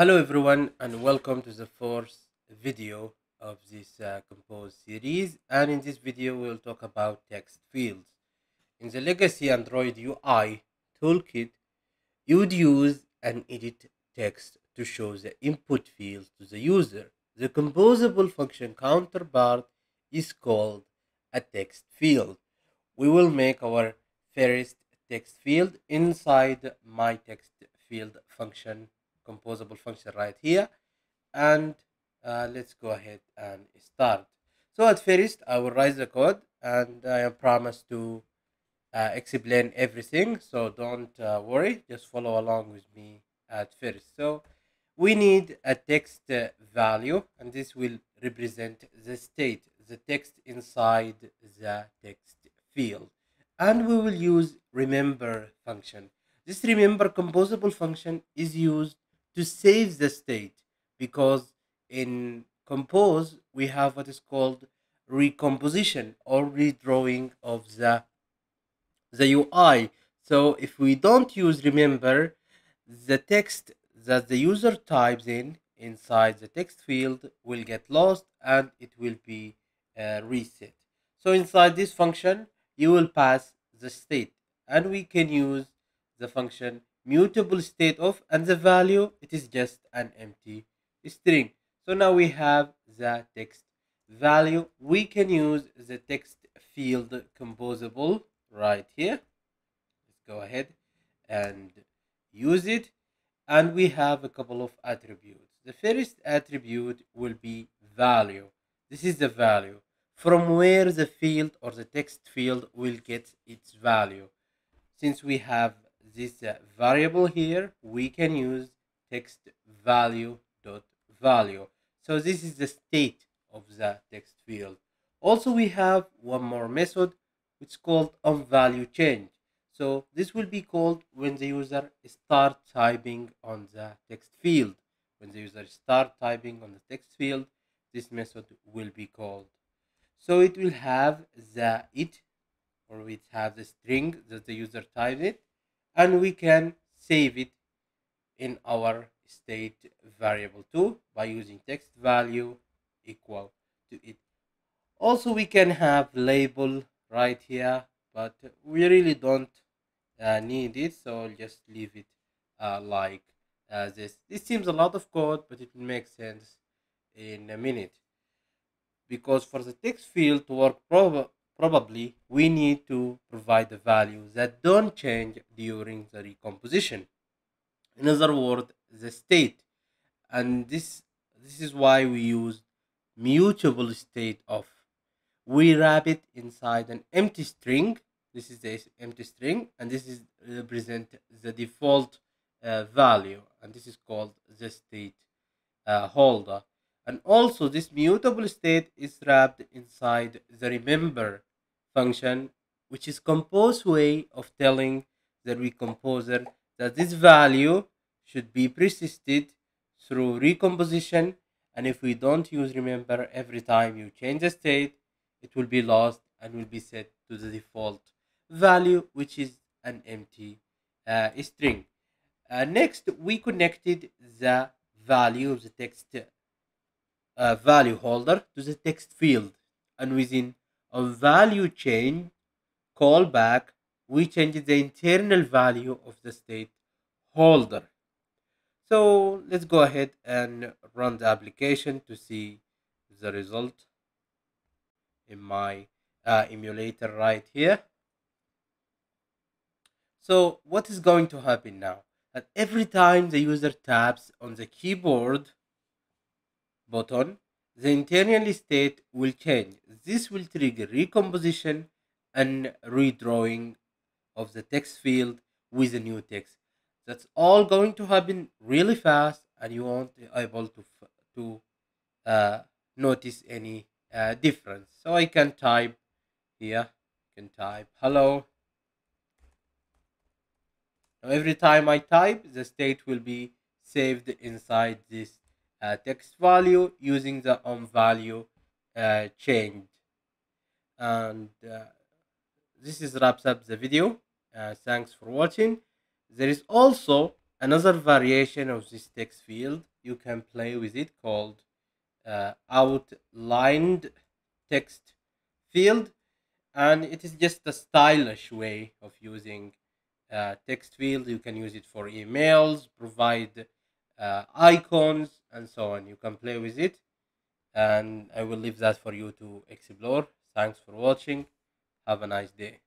Hello everyone and welcome to the fourth video of this uh, compose series and in this video we'll talk about text fields. In the legacy Android UI toolkit you would use and edit text to show the input fields to the user. The composable function counterpart is called a text field. We will make our first text field inside my text field function composable function right here. And uh, let's go ahead and start. So at first i will write the code and i promise to uh, explain everything. So don't uh, worry. Just follow along with me at first. So we need a text value and this will represent the state the text inside the text field. And we will use remember function. This remember composable function is used to save the state because in compose we have what is called recomposition or redrawing of the the UI. So if we don't use remember, the text that the user types in inside the text field will get lost and it will be uh, reset. So inside this function, you will pass the state and we can use the function mutable state of and the value it is just an empty string. So now we have the text value. We can use the text field composable right here. Let's go ahead and use it. And we have a couple of attributes. The first attribute will be value. This is the value. From where the field or the text field will get its value. Since we have this uh, variable here, we can use text value dot value. So this is the state of the text field. Also, we have one more method which is called on value change. So this will be called when the user start typing on the text field. When the user start typing on the text field, this method will be called. So it will have the it or it have the string that the user types it and we can save it in our state variable too by using text value equal to it. Also we can have label right here but we really don't uh, need it so just leave it uh, like uh, this. This seems a lot of code but it will make sense in a minute. Because for the text field to work proper probably we need to provide the values that don't change during the recomposition. In other words, the state. And this, this is why we use mutable state of. We wrap it inside an empty string. This is the empty string, and this is represent the default uh, value, and this is called the state uh, holder. And also, this mutable state is wrapped inside the remember function, which is compose way of telling the recomposer that this value should be persisted through recomposition and if we don't use remember every time you change the state it will be lost and will be set to the default value which is an empty uh, string. Uh, next we connected the value of the text uh, value holder to the text field and within a value change callback, we change the internal value of the state holder. So let's go ahead and run the application to see the result in my uh, emulator right here. So what is going to happen now? That every time the user taps on the keyboard button, the internal state will change. This will trigger recomposition and redrawing of the text field with a new text. That's all going to happen really fast and you won't be able to, to uh, notice any uh, difference. So I can type here, I can type hello. Now every time I type, the state will be saved inside this uh, text value using the on value uh, change. And uh, this is wraps up the video. Uh, thanks for watching. There is also another variation of this text field. You can play with it called uh, outlined text field. And it is just a stylish way of using uh, text field. You can use it for emails provide uh, icons and so on. You can play with it. And i will leave that for you to explore. Thanks for watching. Have a nice day